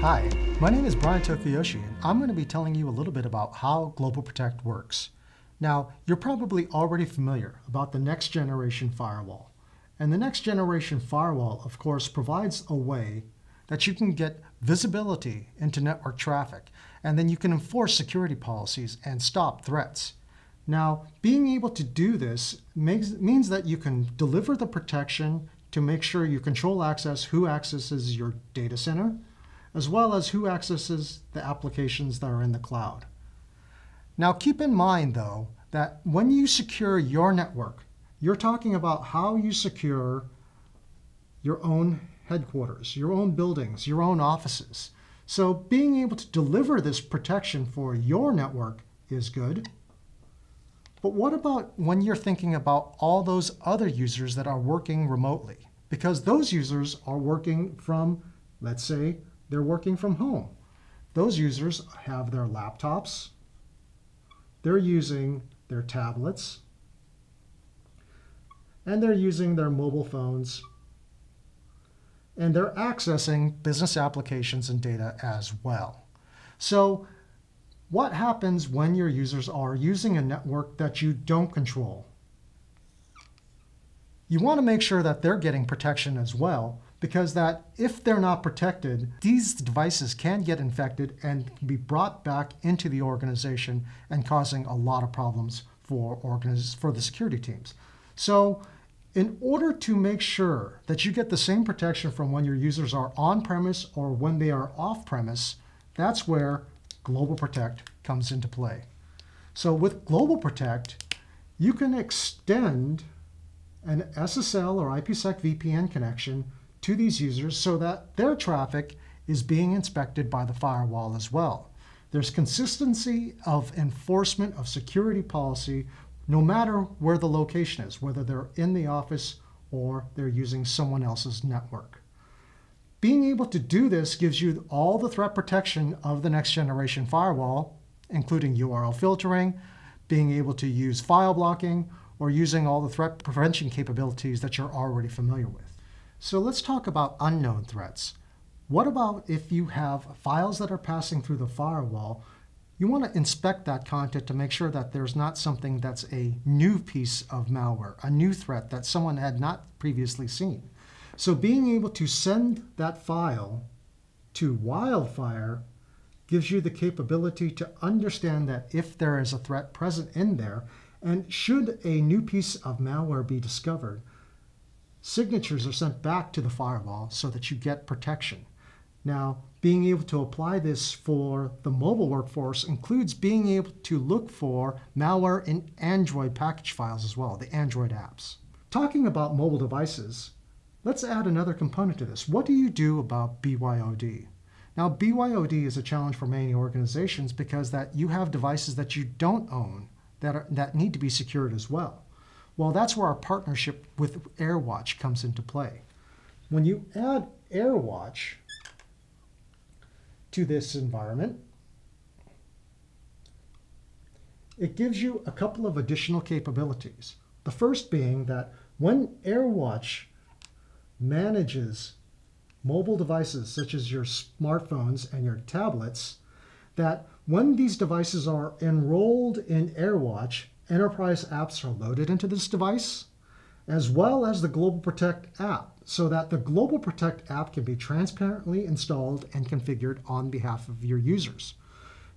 Hi, my name is Brian Tokuyoshi, and I'm going to be telling you a little bit about how GlobalProtect works. Now, you're probably already familiar about the next generation firewall. And the next generation firewall, of course, provides a way that you can get visibility into network traffic, and then you can enforce security policies and stop threats. Now, being able to do this makes, means that you can deliver the protection to make sure you control access, who accesses your data center, as well as who accesses the applications that are in the cloud. Now keep in mind though, that when you secure your network, you're talking about how you secure your own headquarters, your own buildings, your own offices. So being able to deliver this protection for your network is good. But what about when you're thinking about all those other users that are working remotely? Because those users are working from, let's say, they're working from home. Those users have their laptops, they're using their tablets, and they're using their mobile phones, and they're accessing business applications and data as well. So what happens when your users are using a network that you don't control? You want to make sure that they're getting protection as well because that if they're not protected, these devices can get infected and be brought back into the organization and causing a lot of problems for, organiz- for the security teams. So in order to make sure that you get the same protection from when your users are on premise or when they are off premise, that's where GlobalProtect comes into play. So with GlobalProtect, you can extend an SSL or IPsec VPN connection to these users so that their traffic is being inspected by the firewall as well. There's consistency of enforcement of security policy no matter where the location is, whether they're in the office or they're using someone else's network. Being able to do this gives you all the threat protection of the next generation firewall, including URL filtering, being able to use file blocking, or using all the threat prevention capabilities that you're already familiar with. So let's talk about unknown threats. What about if you have files that are passing through the firewall? You want to inspect that content to make sure that there's not something that's a new piece of malware, a new threat that someone had not previously seen. So being able to send that file to Wildfire gives you the capability to understand that if there is a threat present in there, and should a new piece of malware be discovered, signatures are sent back to the firewall so that you get protection. Now, being able to apply this for the mobile workforce includes being able to look for malware in Android package files as well, the Android apps. Talking about mobile devices, let's add another component to this. What do you do about BYOD? Now, BYOD is a challenge for many organizations because that you have devices that you don't own that, are, that need to be secured as well. Well, that's where our partnership with AirWatch comes into play. When you add AirWatch to this environment, it gives you a couple of additional capabilities. The first being that when AirWatch manages mobile devices such as your smartphones and your tablets, that when these devices are enrolled in AirWatch, enterprise apps are loaded into this device, as well as the GlobalProtect app, so that the GlobalProtect app can be transparently installed and configured on behalf of your users.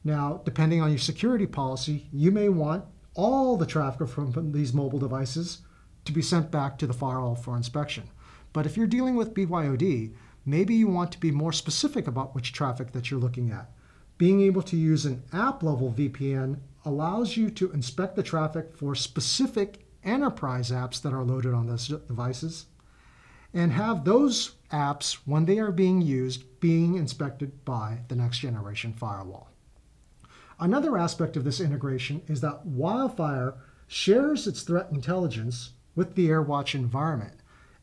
Now, depending on your security policy, you may want all the traffic from these mobile devices to be sent back to the firewall for inspection. But if you're dealing with BYOD, maybe you want to be more specific about which traffic that you're looking at. Being able to use an app level VPN allows you to inspect the traffic for specific enterprise apps that are loaded on those devices and have those apps, when they are being used, being inspected by the next generation firewall. Another aspect of this integration is that Wildfire shares its threat intelligence with the AirWatch environment.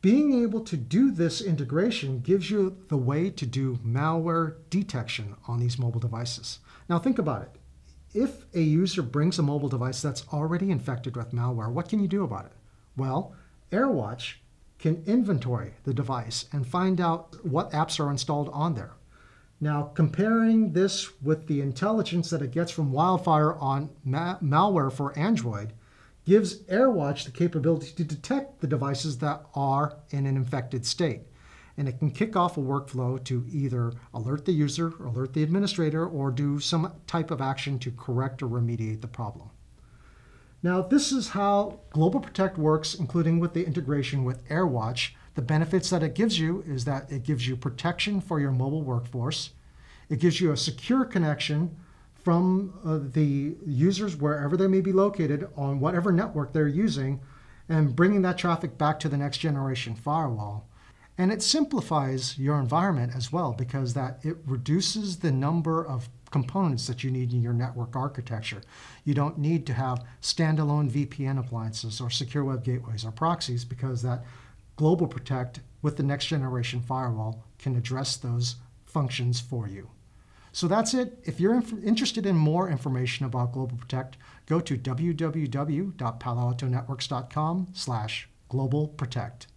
Being able to do this integration gives you the way to do malware detection on these mobile devices. Now think about it if a user brings a mobile device that's already infected with malware, what can you do about it? Well, AirWatch can inventory the device and find out what apps are installed on there. Now, comparing this with the intelligence that it gets from Wildfire on ma- malware for Android gives AirWatch the capability to detect the devices that are in an infected state. And it can kick off a workflow to either alert the user, alert the administrator, or do some type of action to correct or remediate the problem. Now, this is how GlobalProtect works, including with the integration with AirWatch the benefits that it gives you is that it gives you protection for your mobile workforce. It gives you a secure connection from uh, the users wherever they may be located on whatever network they're using and bringing that traffic back to the next generation firewall. And it simplifies your environment as well because that it reduces the number of components that you need in your network architecture. You don't need to have standalone VPN appliances or secure web gateways or proxies because that GlobalProtect with the next generation firewall can address those functions for you. So that's it. If you're interested in more information about GlobalProtect, go to www.paloaltonetworks.com slash global protect.